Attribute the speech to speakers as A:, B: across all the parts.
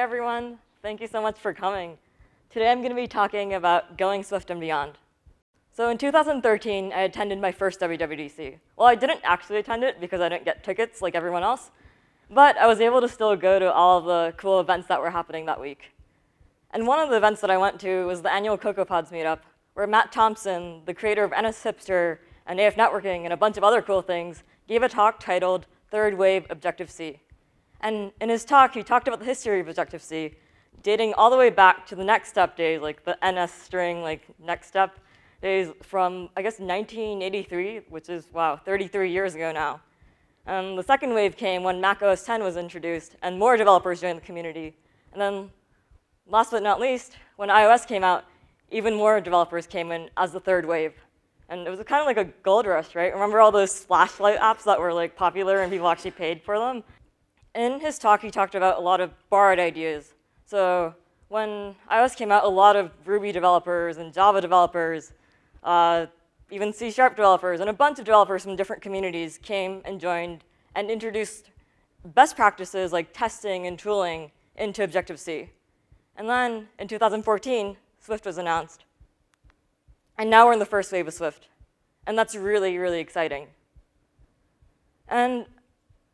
A: Everyone. Thank you so much for coming. Today I'm going to be talking about going Swift and beyond. So in 2013, I attended my first WWDC. Well, I didn't actually attend it because I didn't get tickets like everyone else, but I was able to still go to all of the cool events that were happening that week. And one of the events that I went to was the annual CocoaPods meetup, where Matt Thompson, the creator of NSHipster and AF Networking and a bunch of other cool things, gave a talk titled Third Wave Objective-C. And in his talk, he talked about the history of Objective-C, dating all the way back to the NeXTSTEP days, like the NS string, like NeXTSTEP days from, I guess, 1983, which is, wow, 33 years ago now. And the second wave came when Mac OS 10 was introduced and more developers joined the community. And then, last but not least, when iOS came out, even more developers came in as the third wave. And it was kind of like a gold rush, right? Remember all those flashlight apps that were like popular and people actually paid for them? In his talk, he talked about a lot of borrowed ideas. So when iOS came out, a lot of Ruby developers and Java developers, uh, even C Sharp developers, and a bunch of developers from different communities came and joined and introduced best practices like testing and tooling into Objective-C. And then in 2014, Swift was announced. And now we're in the first wave of Swift. And that's really, really exciting. And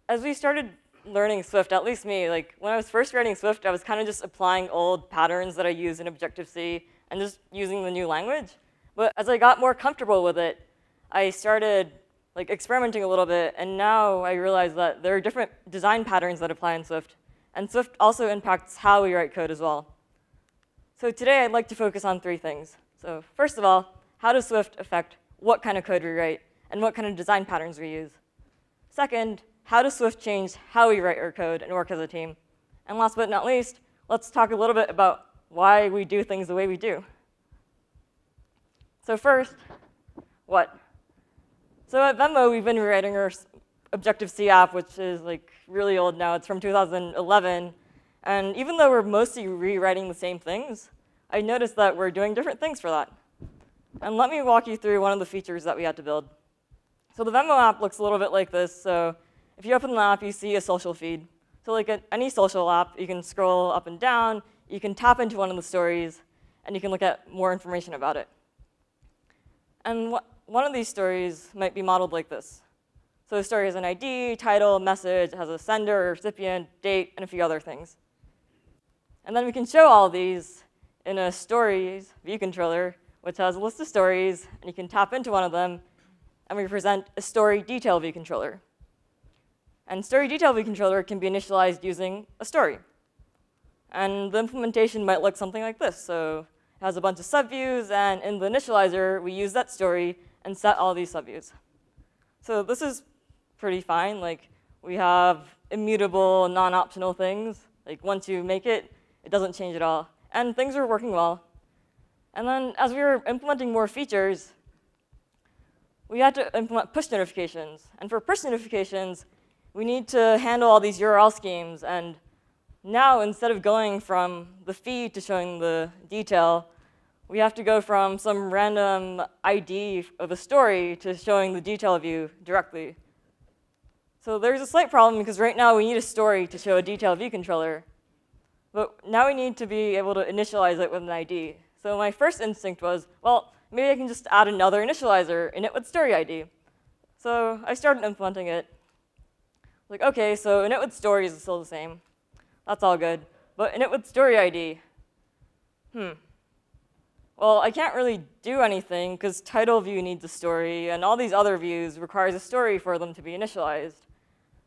A: as we started learning Swift, at least me, like when I was first writing Swift, I was kind of just applying old patterns that I use in Objective-C and just using the new language. But as I got more comfortable with it, I started like experimenting a little bit, and now I realize that there are different design patterns that apply in Swift, and Swift also impacts how we write code as well. So today I'd like to focus on three things. So first of all, how does Swift affect what kind of code we write and what kind of design patterns we use? Second, how does Swift change how we write our code and work as a team? And last but not least, let's talk a little bit about why we do things the way we do. So first, what? So at Venmo, we've been rewriting our Objective-C app, which is like really old now. It's from 2011. And even though we're mostly rewriting the same things, I noticed that we're doing different things for that. And let me walk you through one of the features that we had to build. So the Venmo app looks a little bit like this. So if you open the app, you see a social feed. So like any social app, you can scroll up and down, you can tap into one of the stories, and you can look at more information about it. And one of these stories might be modeled like this. So the story has an ID, title, message, has a sender, recipient, date, and a few other things. And then we can show all these in a stories view controller, which has a list of stories, and you can tap into one of them, and we present a story detail view controller. And story detail view controller can be initialized using a story. And the implementation might look something like this. So it has a bunch of subviews, and in the initializer, we use that story and set all these subviews. So this is pretty fine. Like we have immutable, non-optional things. Like once you make it, it doesn't change at all. And things are working well. And then as we were implementing more features, we had to implement push notifications. And for push notifications, we need to handle all these URL schemes. And now, instead of going from the feed to showing the detail, we have to go from some random ID of a story to showing the detail view directly. So there's a slight problem because right now we need a story to show a detail view controller. But now we need to be able to initialize it with an ID. So my first instinct was, well, maybe I can just add another initializer in it with story ID. So I started implementing it. Like, okay, so init with stories is still the same. That's all good. But init with story ID, hmm. Well, I can't really do anything because title view needs a story, and all these other views requires a story for them to be initialized.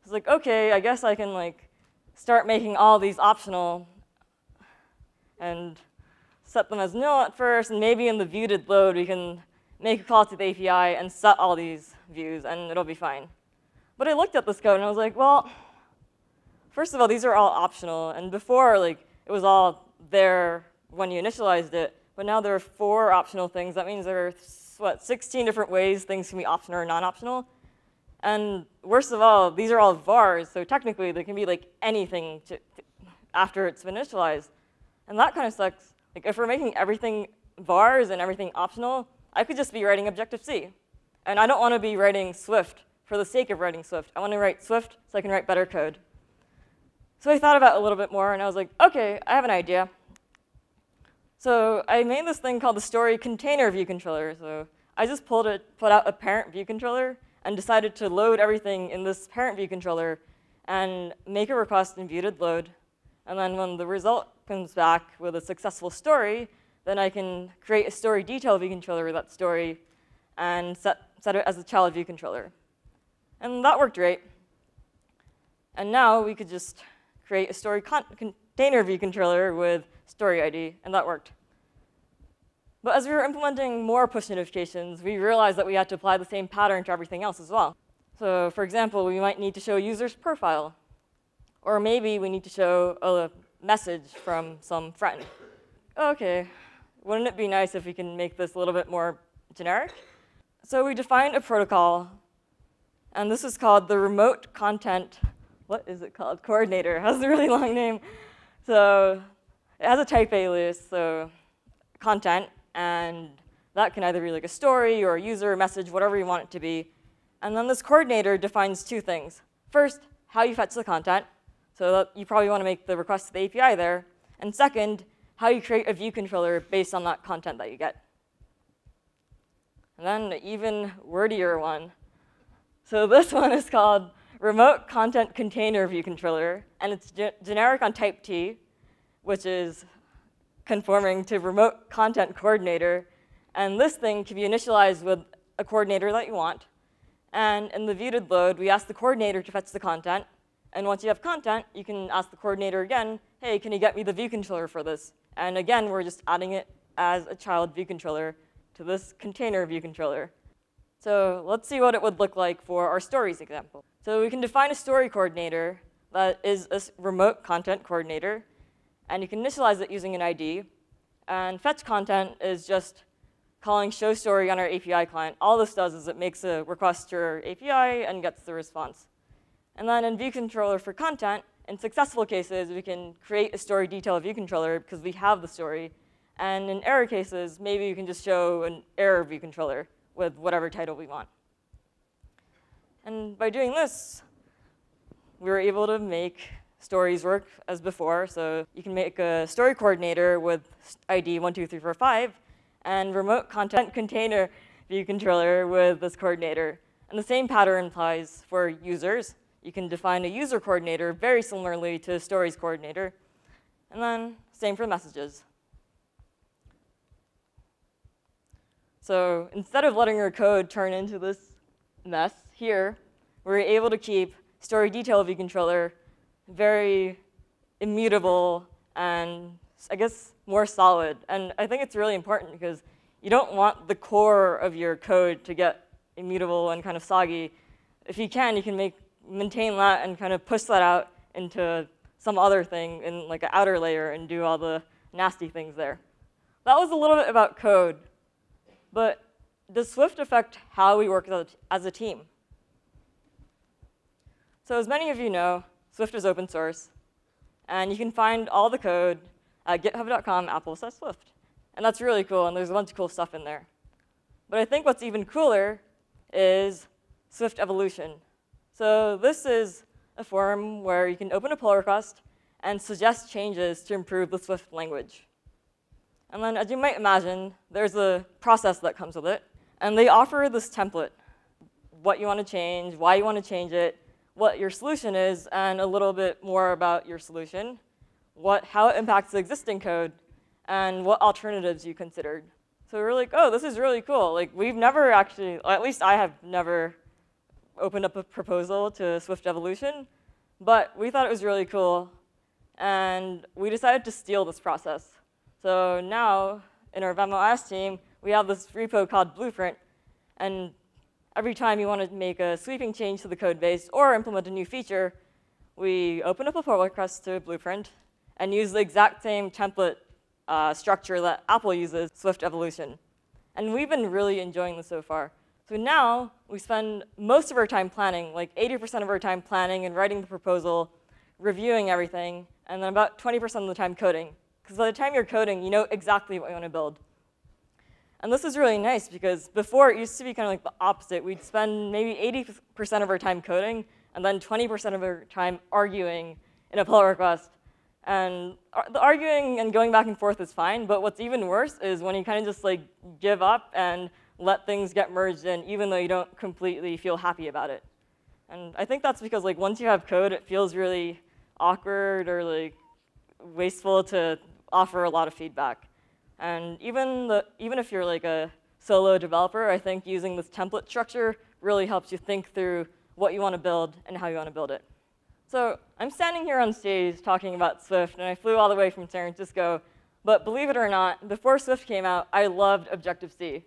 A: It's like, okay, I guess I can like start making all these optional and set them as null at first, and maybe in the view.did load we can make a call to the API and set all these views, and it'll be fine. But I looked at this code and I was like, well, first of all, these are all optional. And before, like, it was all there when you initialized it. But now there are four optional things. That means there are, what, 16 different ways things can be optional or non-optional. And worst of all, these are all vars, so technically they can be like anything to, to, after it's been initialized. And that kind of sucks. Like if we're making everything vars and everything optional, I could just be writing Objective-C. And I don't want to be writing Swift for the sake of writing Swift. I want to write Swift so I can write better code. So I thought about it a little bit more, and I was like, okay, I have an idea. So I made this thing called the story container view controller. So I just pulled it, put out a parent view controller, and decided to load everything in this parent view controller and make a request in view.load. load. And then when the result comes back with a successful story, then I can create a story detail view controller with that story and set, set it as a child view controller. And that worked great. And now we could just create a story container view controller with story ID, and that worked. But as we were implementing more push notifications, we realized that we had to apply the same pattern to everything else as well. So for example, we might need to show a user's profile. Or maybe we need to show a message from some friend. Okay, wouldn't it be nice if we can make this a little bit more generic? So we defined a protocol, and this is called the remote content, what is it called? Coordinator, it has a really long name. So it has a type alias, so content, and that can either be like a story or a user message, whatever you want it to be. And then this coordinator defines two things. First, how you fetch the content, so you probably want to make the request to the API there. And second, how you create a view controller based on that content that you get. And then an even wordier one. So this one is called Remote Content Container View Controller, and it's ge generic on type T, which is conforming to Remote Content Coordinator. And this thing can be initialized with a coordinator that you want. And in the view.load, load, we ask the coordinator to fetch the content. And once you have content, you can ask the coordinator again, hey, can you get me the view controller for this? And again, we're just adding it as a child view controller to this container view controller. So let's see what it would look like for our stories example. So we can define a story coordinator that is a remote content coordinator, and you can initialize it using an ID. And fetch content is just calling show story on our API client. All this does is it makes a request to our API and gets the response. And then in view controller for content, in successful cases, we can create a story detail view controller because we have the story. And in error cases, maybe we can just show an error view controller with whatever title we want. And by doing this, we were able to make stories work as before. So you can make a story coordinator with ID 12345 and remote content container view controller with this coordinator. And the same pattern applies for users. You can define a user coordinator very similarly to a stories coordinator. And then same for messages. So instead of letting your code turn into this mess here, we're able to keep story detail view controller very immutable and I guess more solid. And I think it's really important because you don't want the core of your code to get immutable and kind of soggy. If you can, you can make maintain that and kind of push that out into some other thing in like an outer layer and do all the nasty things there. That was a little bit about code, but does Swift affect how we work as a team? So as many of you know, Swift is open source, and you can find all the code at github.com apple Swift. And that's really cool, and there's a bunch of cool stuff in there. But I think what's even cooler is Swift evolution. So this is a forum where you can open a pull request and suggest changes to improve the Swift language. And then, as you might imagine, there's a process that comes with it. And they offer this template, what you want to change, why you want to change it, what your solution is, and a little bit more about your solution, what, how it impacts the existing code, and what alternatives you considered. So we're like, oh, this is really cool. Like, we've never actually, at least I have never opened up a proposal to Swift Evolution, but we thought it was really cool, and we decided to steal this process. So now, in our VemOS team, we have this repo called Blueprint, and every time you want to make a sweeping change to the code base or implement a new feature, we open up a pull request to Blueprint and use the exact same template uh, structure that Apple uses, Swift Evolution. And we've been really enjoying this so far. So now we spend most of our time planning, like 80% of our time planning and writing the proposal, reviewing everything, and then about 20% of the time coding. Because by the time you're coding, you know exactly what you want to build. And this is really nice because before it used to be kind of like the opposite. We'd spend maybe 80% of our time coding and then 20% of our time arguing in a pull request. And the arguing and going back and forth is fine, but what's even worse is when you kind of just like give up and let things get merged in, even though you don't completely feel happy about it. And I think that's because like once you have code, it feels really awkward or like wasteful to offer a lot of feedback. And even the even if you're like a solo developer, I think using this template structure really helps you think through what you want to build and how you want to build it. So I'm standing here on stage talking about Swift, and I flew all the way from San Francisco. But believe it or not, before Swift came out, I loved Objective-C.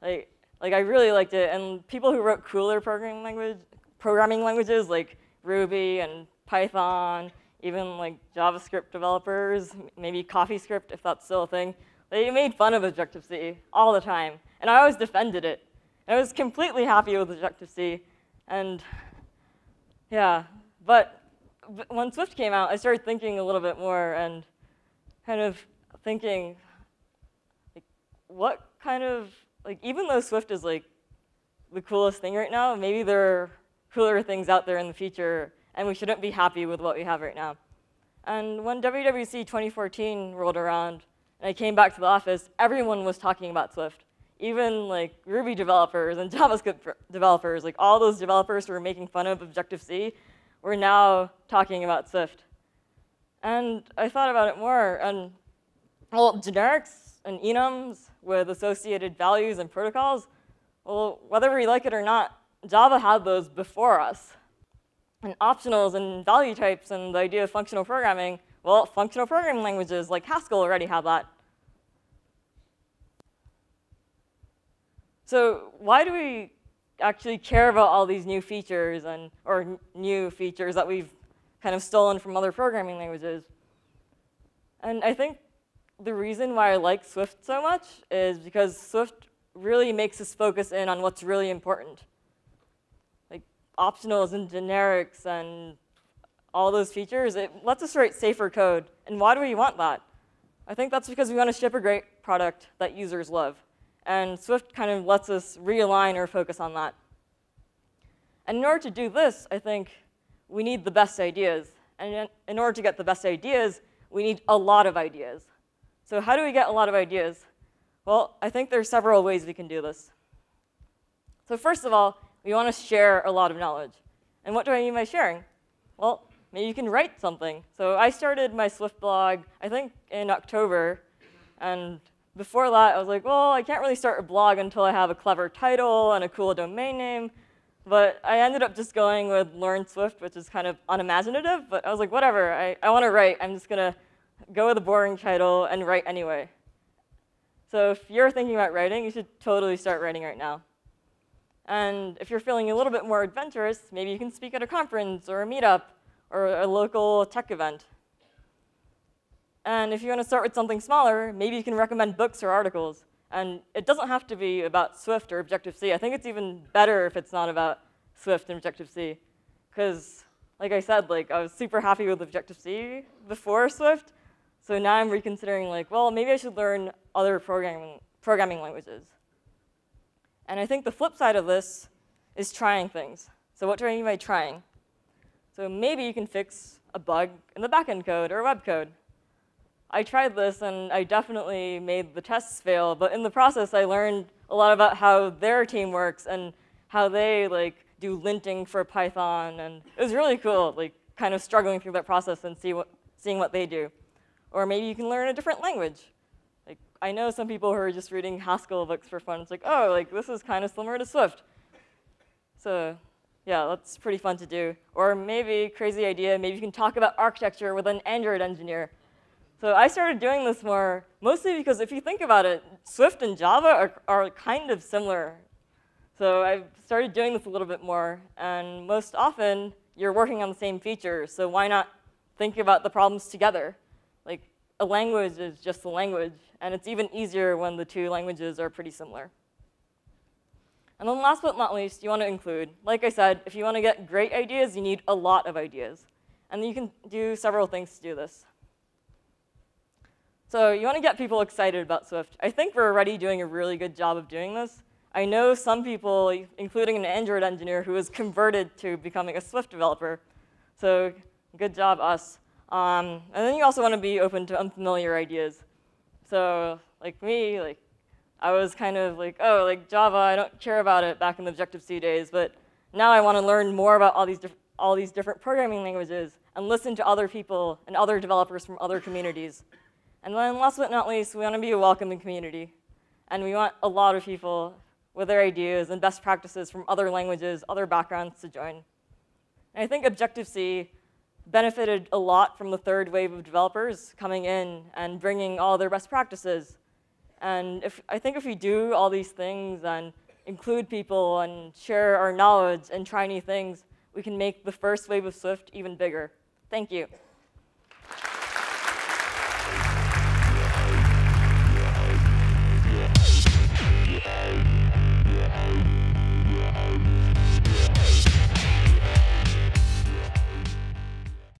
A: Like, like I really liked it, and people who wrote cooler programming language, programming languages like Ruby and Python, even like JavaScript developers, maybe CoffeeScript if that's still a thing, they made fun of Objective-C all the time, and I always defended it. I was completely happy with Objective-C, and yeah, but when Swift came out, I started thinking a little bit more and kind of thinking, like, what kind of, like, even though Swift is like the coolest thing right now, maybe there are cooler things out there in the future, and we shouldn't be happy with what we have right now. And when WWDC 2014 rolled around, and I came back to the office, everyone was talking about Swift. Even like Ruby developers and JavaScript developers, like all those developers who were making fun of Objective-C, we're now talking about Swift. And I thought about it more, and well, generics and enums with associated values and protocols, well, whether we like it or not, Java had those before us. And optionals and value types and the idea of functional programming, well, functional programming languages like Haskell already have that. So why do we actually care about all these new features and or new features that we've kind of stolen from other programming languages. And I think the reason why I like Swift so much is because Swift really makes us focus in on what's really important. Optionals and generics and all those features, it lets us write safer code. And why do we want that? I think that's because we want to ship a great product that users love. And Swift kind of lets us realign or focus on that. And in order to do this, I think we need the best ideas. And in order to get the best ideas, we need a lot of ideas. So how do we get a lot of ideas? Well, I think there are several ways we can do this. So first of all, we want to share a lot of knowledge. And what do I mean by sharing? Well, maybe you can write something. So I started my Swift blog, I think, in October. And before that, I was like, well, I can't really start a blog until I have a clever title and a cool domain name. But I ended up just going with Learn Swift, which is kind of unimaginative. But I was like, whatever, I, I want to write. I'm just going to go with a boring title and write anyway. So if you're thinking about writing, you should totally start writing right now. And if you're feeling a little bit more adventurous, maybe you can speak at a conference or a meetup or a local tech event. And if you want to start with something smaller, maybe you can recommend books or articles. And it doesn't have to be about Swift or Objective-C. I think it's even better if it's not about Swift and Objective-C. Because, like I said, like I was super happy with Objective-C before Swift. So now I'm reconsidering, like, well, maybe I should learn other programming, programming languages. And I think the flip side of this is trying things. So what do I mean by trying? So maybe you can fix a bug in the backend code or web code. I tried this and I definitely made the tests fail, but in the process I learned a lot about how their team works and how they like do linting for Python and it was really cool, like kind of struggling through that process and see what, seeing what they do. Or maybe you can learn a different language. I know some people who are just reading Haskell books for fun. It's like, oh, like this is kind of similar to Swift. So yeah, that's pretty fun to do. Or maybe, crazy idea, maybe you can talk about architecture with an Android engineer. So I started doing this more, mostly because if you think about it, Swift and Java are, are kind of similar. So I started doing this a little bit more, and most often, you're working on the same features, so why not think about the problems together? A language is just a language, and it's even easier when the two languages are pretty similar. And then last but not least, you want to include. Like I said, if you want to get great ideas, you need a lot of ideas. And you can do several things to do this. So you want to get people excited about Swift. I think we're already doing a really good job of doing this. I know some people, including an Android engineer, who has converted to becoming a Swift developer. So Good job, us. Um, and then you also want to be open to unfamiliar ideas. So, like me, like I was kind of like, oh, like Java, I don't care about it back in the Objective-C days, but now I want to learn more about all these, all these different programming languages and listen to other people and other developers from other communities. And then last but not least, we want to be a welcoming community. And we want a lot of people with their ideas and best practices from other languages, other backgrounds to join. And I think Objective-C benefited a lot from the third wave of developers coming in and bringing all their best practices. And if, I think if we do all these things and include people and share our knowledge and try new things, we can make the first wave of Swift even bigger. Thank you.